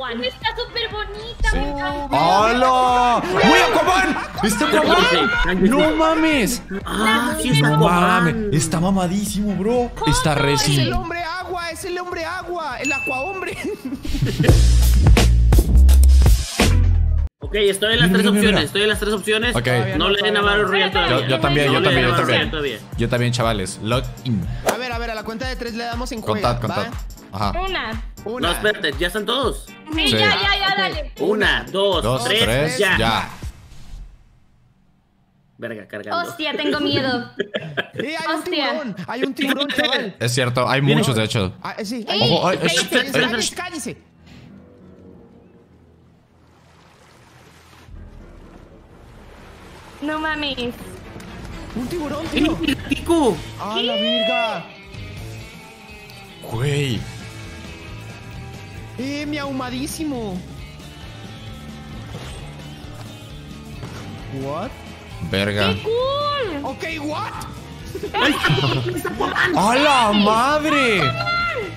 Juan. Está súper bonita, encanta. ¡Hola! ¡Güey, Aquaman! ¡Está Aquaman! ¡No mames! Ah, sí está No Aquaman. mames, está mamadísimo, bro. Está Es el reci. hombre agua, es el hombre agua, el aquahombre. Ok, estoy en las Mira, tres mira, opciones. mira. Estoy en las tres opciones. Ok. No le den a Battle Royale todavía. Yo, yo también, yo No también, yo también. todavía. Yo también, chavales. Log in. A ver, a ver, a la cuenta de tres le damos en juega. Contad, contad. Ajá. Una. Una. No, espérate, ¿ya están todos? Sí, Sí. ya, ya, ya, dale. Una, dos, Dos, tres, tres, ya. ya. Verga, cargando. Hostia, tengo miedo. Eh, hay un Hostia. tiburón, hay un tiburón, chaval. Es cierto, hay muchos, de hecho. Ah, eh, sí. Ey, Ojo, ay, ay, cállate, shit, cállate. Cállese, cállese. No mames. Un tiburón, ¡Eh, tío. pico! ¡Ah, la virga! Güey. ¡Eh, mi ahumadísimo! ¿What? Verga. ¡Cool! Ok, ¿what? ¡A la madre!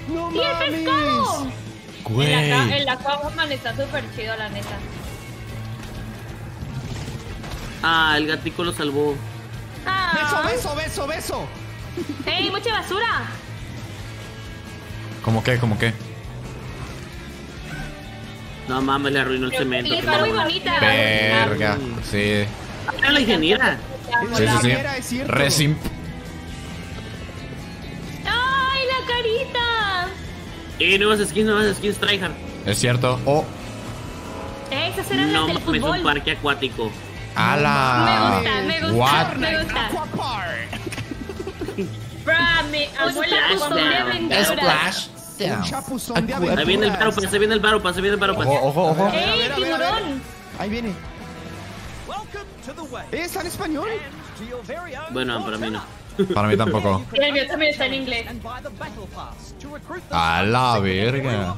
¡No ¡Y el mames! pescado! Güey. El Aquaman está súper chido, la neta. Ah, el gatico lo salvó. ¡Beso, Ah. beso, beso, beso! ¡Ey, mucha basura! ¿Cómo qué? ¿Cómo qué? No mames, le arruinó el cemento. Y qué está muy bonita. Verga. Sí. Ah, la ingeniera. Sí, sí, es sí. cierto. Resim. ¡Ay, la carita! Eh, nuevas skins, nuevas skins, tryhard. Es cierto. Oh. Esas eran No las del fútbol. un parque acuático. A la. Me gusta, me gusta, What? me gusta. Aquapark. Bra, me amo la Splash costumbre down. aventura. Splash. Un chapuzón de Acuérdate. Ahí viene el baropas, ahí viene el baropas, ahí viene el baropas. Ojo, ojo, ojo. A ver, ¡Ey, a a a ver. tiburón! Ahí viene. ¿Eh, ¿Está en español? Bueno, para mí no. Para mí tampoco. El mío también está en inglés. A la verga.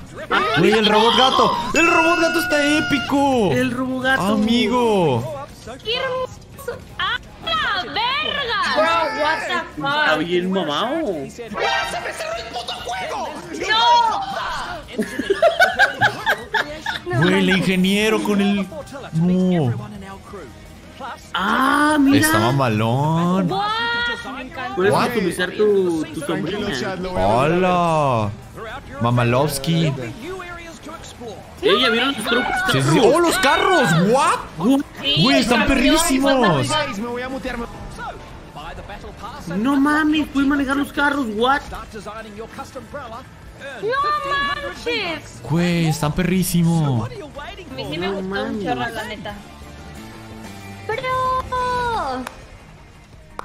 Güey, el robot gato. El robot gato está épico. El robogato. Amigo. ¡Qué hermoso! ¡Ah, la verga! Bro, what the Está bien mamado. Güey, el ingeniero con el. No. Ah, mira. Está mamalón. Encanta. Puedes customizar tu, tu sombrilla. Hola. Mamalovsky. ¿ya vieron los trucos? Sí, sí. ¡Oh, los carros! ¿What? Sí, Güey, están perrísimos. No mames, puedes manejar los carros, what? No manches. Güey, están perrísimos. A mí sí me gustó un chorro, la neta. Bro.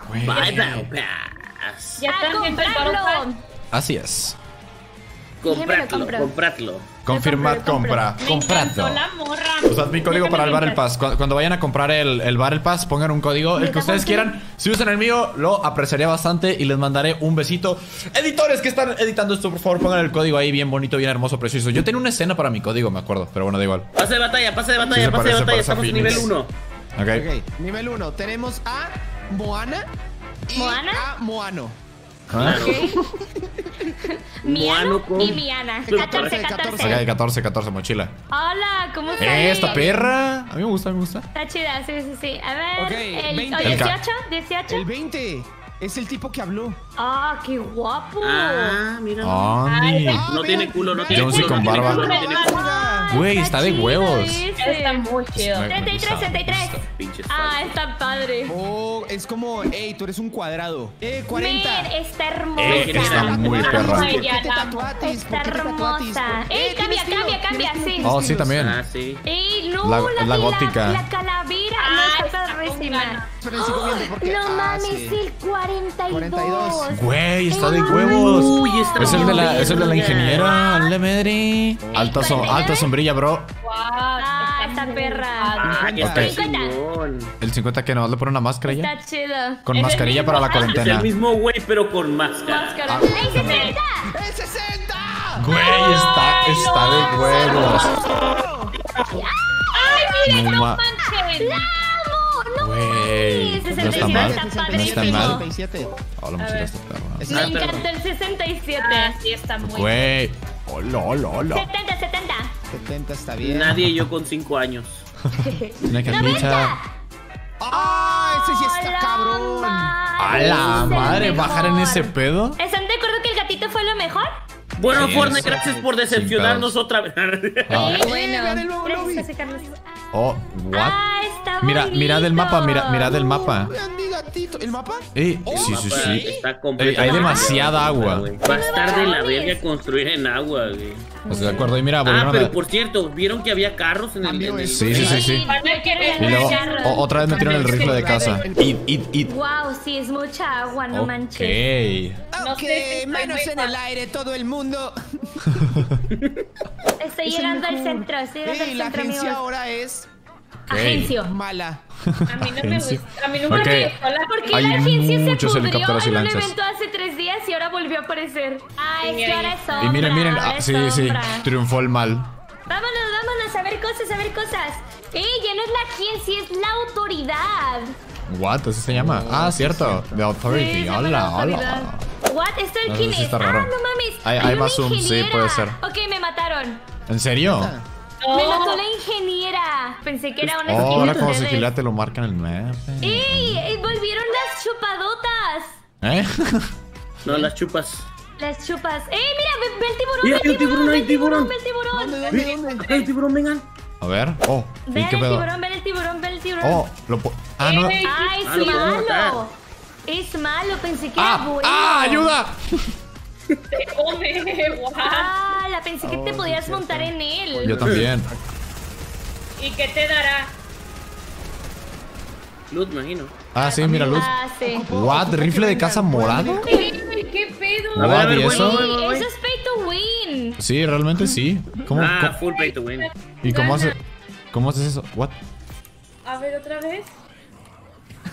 Güey. Bye, baropas. Ya ¡A están en comprarlo! Así es. Compradlo, compradlo. Confirmad compra. morra. Usad mi código para el Battle. Pass. Cuando, cuando vayan a comprar el, el Battle Pass, pongan un código, el que ustedes quieran. Si usan el mío, lo apreciaría bastante y les mandaré un besito. Editores que están editando esto, por favor, pongan el código ahí bien bonito, bien hermoso, precioso. Yo tenía una escena para mi código, me acuerdo, pero bueno, da igual. Pase de batalla, pase de Sí, batalla, se pase de batalla. Estamos en nivel Phoenix. 1. Ok. Ok, nivel 1. Tenemos a Moana y ¿Moana? a Moano. Ah, Miano con- y Miana. Pero 14, 14. 14. Ok, 14, 14, mochila. Hola, ¿cómo estás? ¡Eh, esta perra! A mí me gusta, me gusta. Está chida, sí, sí, sí. A ver, Ok, el, 20. oh, El ca- 18, 18. El 20 es el tipo que habló. Ah, qué guapo. Ah, mira. Ah, No vean, tiene culo, no tiene Jonesy culo. con no tiene barba. culo, no tiene culo. Ah, Güey, está de huevos. ese. Está muy chido. Me- me 33, gusta, me 33. gusta. Pinches Ah, está padre. Oh, es como, hey, tú eres un cuadrado. Eh, 40. Men, está hermosa. Eh, está muy hermosa. ¿Por- Ey, Eh, cambia, cambia, cambia, sí. Oh, sí, también. Ah, sí. Ey, no, La- la, la gótica. La, calavera. Ah, no, está perrísima. No ah, mames, el 42. 42. Güey, está de huevos. Uy, está Es el de la, es el de la ingeniera, le medri. Alta, so- alta sombrilla, bro. Ah, esta perra. Ah. El 50 que nomás le pone una máscara ya. Está chido. Con Es el mascarilla para la Es el cuarentena. mismo güey, pero con máscara. Máscara. Ah. ¡Ey, 60! ¡El 60! Güey, está, está de huevos. ¡Ay, miren, No no, Güey, no está 67 mal. está No está padrísimo. mal. 67. Oh, está. Es- Me encanta el 67. Ah, sí, está muy Güey. Hola, hola, hola. 70, 70. 70 está bien. Nadie y yo con 5 años. Una. ¡Ah! Ese sí está cabrón. A la madre, bajar en ese pedo. ¿Están de acuerdo que el gatito fue lo mejor? Bueno, Sí, Fortnite, gracias por decepcionarnos otra vez. Ah. Eh, bueno. Gracias, Carlos. Oh, what? Ah, está Mira, bonito. mira del mapa, mira, mira del mapa. Vean mi gatito. ¿El mapa? Ey, sí, sí, sí. Está hay demasiada agua. güey. Va a estar de la verga construir en agua, güey. Estoy de acuerdo. Y mira, Ah, pero a... por cierto, ¿vieron que había carros en el, en el- Sí, sí, sí, sí. Y luego, otra vez metieron el rifle de casa. It, it, it. Wow, sí, es mucha agua, no Ok. manches. No Ok, manos en el aire, todo el mundo. Estoy Es el llegando al centro, estoy llegando Ey, al la agencia amigos. ahora es Agencio. mala. A mí no me gusta. A mí nunca Ok. me gustó la Porque Hay la agencia se pudrió en un evento hace tres días y ahora volvió a aparecer. Ah, es Sí, que ahora es sombra. Y miren, miren. Ah, sí, sí. sombra. Triunfó el mal. Vámonos, vámonos a ver cosas, a ver cosas. ¡Ey, ya no es la agencia, es la autoridad! What? ¿Así se llama? Ah, cierto. The Sí, Authority. llama Hola, la hola. ¿What? ¿Esto No, quién sí es? Ah, raro. no mames. Hay- hay más zoom, sí, puede ser. Ok, me mataron. ¿En serio? Me mató la ingeniera. Pensé que era una Oh, ahora como ustedes. sigila te lo marcan en el mapa. ¡Ey! ey, ¡Volvieron las chupadotas! ¿Eh? No, las chupas. Las chupas. ¡Ey, mira! Ve, ve el tiburón, Mira, ve el hay un tiburón, ve el tiburón, ve el tiburón. ¿Dónde, el tiburón, vengan. A ver. Oh, ¿y Vean qué el pedo? tiburón, ven el tiburón, ven el tiburón. Oh, lo po- Ah, no. Ey, ¡Ah, es Ah, malo! Es malo, pensé que era ¡Ah! bueno. ¡Ah! ¡Ayuda! te come, guau. Pensé que te Oh, podías sí, montar en él. Yo también. ¿Y qué te dará? Luz, imagino. Ah, sí, mira, luz. Ah, sí. What? ¿Rifle de caza morado? ¿Qué pedo? A ver, a What? ver, ¿Y eso? voy, voy, voy. Eso es pay to win. Sí, realmente sí. ¿Cómo, Ah, cómo- full pay to win. ¿Y cómo hace? ¿Cómo haces eso? What? A ver, otra vez.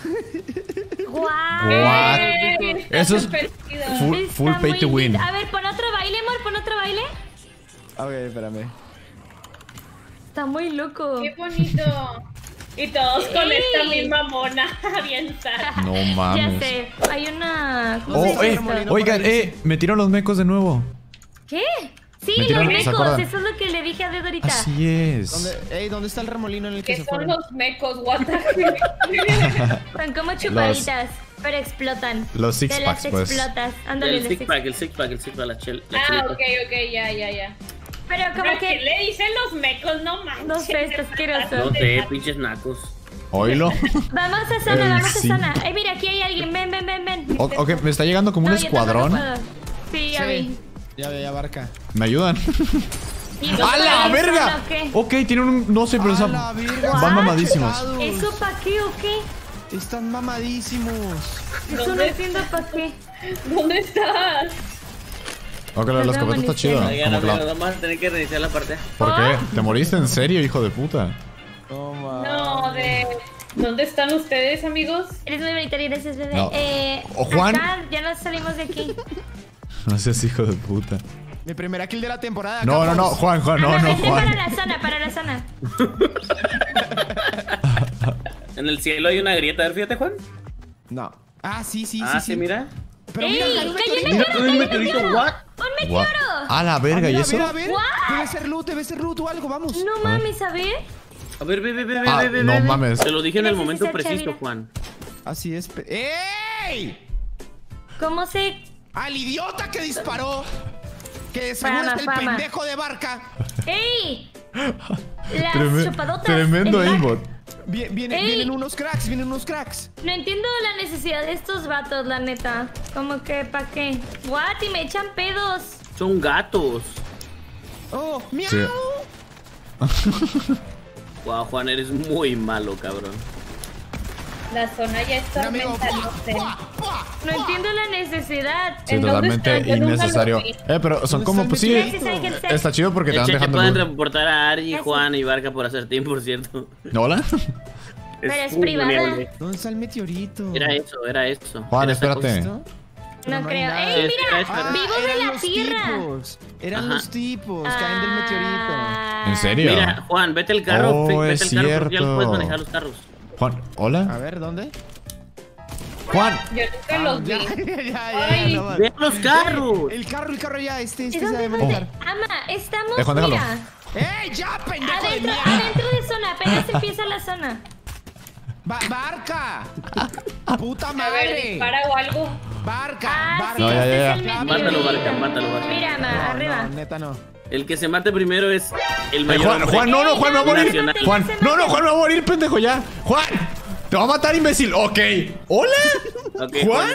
What? Eh, Eso es full, full pay to win. A ver, pon otro baile, amor, pon otro baile. Ok, espérame. Está muy loco. Qué bonito. Y todos con Ey. esta misma mona avientada. No Ya mames. sé. Hay una. ¿cómo se Oh, dice eh, esto? oigan, eh, metieron los mecos de nuevo. ¿Qué? Sí, Me tiraron- los ¿se mecos. acuerdan? Eso es lo que le dije a Dedorita. Así es. ¿Dónde, ey, ¿dónde está el remolino en el que Que se son fueron? los mecos, what the heck? Son como chupaditas, pero explotan. los six Te las packs, pues. explotas. Ándale, El los six six pack, el six pack, el six pack, la, chel, la Ah, chelita. ok, ok, ya, ya, ya. Pero como ¿Pero qué que. le dicen los mecos? No manches. No sé, está asqueroso. No sé, pinches nacos. Oílo. Vamos a zona, El vamos a sí. zona. Ay, mira, aquí hay alguien. Ven, ven, ven, ven. O- ok, me está llegando como un No, escuadrón. Sí, ya vi. Ya, ya, ya, barca. ¿Me ayudan? ¿Y ¡A la verga! Ok, tienen un. No sé, pero ¡A son- la verga! van mamadísimos. Pesados. ¿Eso pa' qué o qué? Están mamadísimos. Eso no entiendo pa' qué. ¿Dónde estás? Ok, lo de la escopeta está chido. Oigan, Como vamos a tener que reiniciar la partida. ¿Por qué? ¿Te moriste en serio, hijo de puta? Toma. No, de... ¿Dónde están ustedes, amigos? Eres muy bonita, gracias, bebé. No. Eh, O Juan. acá ya nos salimos de aquí. No seas hijo de puta. Mi primera kill de la temporada. No, no, no, capos. Juan, Juan, no, Ah, no, vente para Juan. la zona, para la zona. En el cielo hay una grieta, a ver, fíjate, Juan. No. Ah, sí, sí, ah, sí, sí, sí. mira. Pero ¡Ey! mira, un ¡Cayó meteorito. el meteoro! un cayó el meteorito, what? ¡Un meteoro! A la Ah, verga, ¿y mira, eso? a ver. Debe ser loot, debe ser loot o algo, vamos. No mames, a ver. A ver, ve, ve, ve, ve, Ah, ve, ve, no ve. mames. Te lo dije en el momento preciso. Juan. Así es. pe- ¡Ey! ¿Cómo se...? Al idiota que disparó. Que seguro es el pendejo de barca. ¡Ey! Las chupadotas. Tremendo aimbot. Vie- viene- Ey. vienen unos cracks, vienen unos cracks. No entiendo la necesidad de estos vatos, la neta. Como que, ¿pa' qué? ¿What? Y me echan pedos. Son gatos. Oh, miau. Sí. Wow, Juan, eres muy malo, cabrón. La zona ya está aumentándose. No entiendo la necesidad. Sí, ¿En dónde totalmente está? Yo nunca lo innecesario. vi. Eh, pero son ¿Dónde como, está pues sí. Está chido porque te De van hecho, te dejando. pueden luz. reportar a Gracias. Juan y Barca por hacer team, por cierto. ¿Hola? Pero es muy privada. ¿Dónde está el meteorito? Era eso, era eso. Juan, Era esa espérate. cosa. No creo. ¡Ey, Sí, mira! espera. ¡Vivo de eran la los tierra! tipos. Eran Ajá. los tipos, caen del meteorito. Ah. ¿En serio? Mira, Juan, vete el carro. Oh, vete es el carro porque ya cierto. puedes manejar los carros. Juan, A ¿hola? ver, ¿dónde? Juan. Yo nunca los vi. ya, ya, ya, Ay. no más. ¡Ve los carros! El carro, el carro ya, este, ¿Y este se dónde? matar. Ama, estamos, Eh, Juan, déjalo. mira. ¡Ey, ya, pendejo de Adentro, adentro de zona, apenas empieza la zona. Ba- ¡Barca! ¡Puta A ver, madre! dispara o algo. ¡Barca! Ah, ¡Barca! sí, No, ya, este ya, ya. Mátalo, Barca, mátalo, Barca. Mira, ma, arriba. neta no. El que se mate primero es el mayor. Juan. Juan, no, no, Juan, me va a morir. Nacional. Juan, no, no, Juan, me va a morir, pendejo, ya. Juan, te va a matar, imbécil. Ok. ¿Hola? Juan.